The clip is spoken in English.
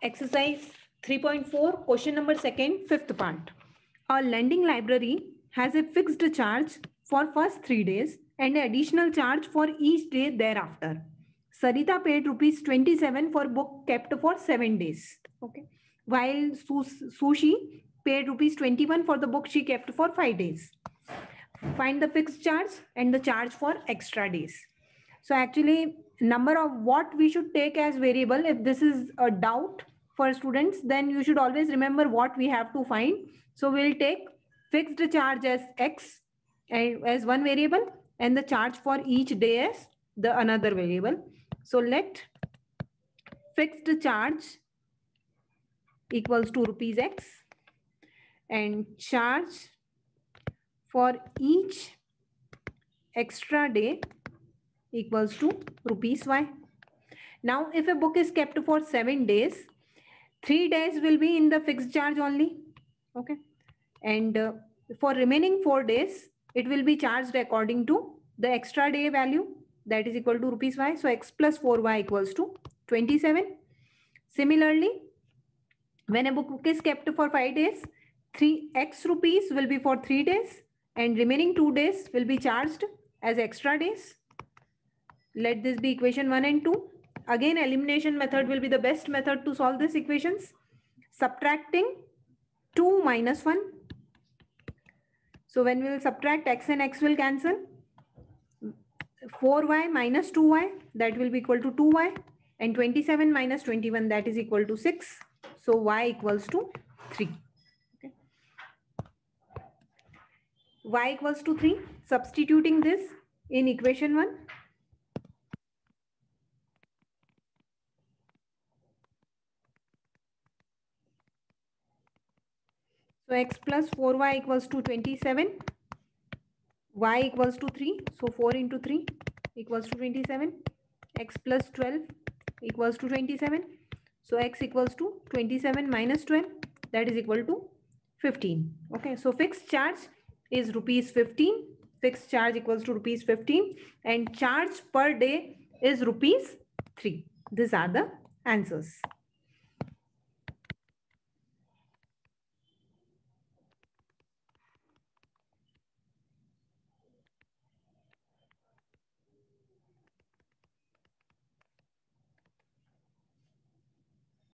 Exercise 3.4, question number second, fifth part. A lending library has a fixed charge for first three days and an additional charge for each day thereafter. Saritha paid rupees 27 for book kept for seven days. Okay. While Sushi paid rupees 21 for the book she kept for five days. Find the fixed charge and the charge for extra days. So actually number of what we should take as variable, if this is a doubt for students, then you should always remember what we have to find. So we'll take fixed charge as X eh, as one variable and the charge for each day as the another variable. So let fixed charge equals to rupees X and charge for each extra day equals to rupees y. Now, if a book is kept for seven days, three days will be in the fixed charge only. Okay. And uh, for remaining four days, it will be charged according to the extra day value that is equal to rupees y. So x plus 4y equals to 27. Similarly, when a book is kept for five days, 3x rupees will be for three days and remaining two days will be charged as extra days. Let this be equation 1 and 2. Again, elimination method will be the best method to solve these equations. Subtracting 2 minus 1. So when we will subtract x and x will cancel. 4y minus 2y that will be equal to 2y and 27 minus 21 that is equal to 6. So y equals to 3. Okay. y equals to 3. Substituting this in equation 1 So x plus 4y equals to 27. y equals to 3. So 4 into 3 equals to 27. x plus 12 equals to 27. So x equals to 27 minus 12 that is equal to 15. Okay, so fixed charge is rupees 15. Fixed charge equals to rupees 15 and charge per day is rupees 3. These are the answers.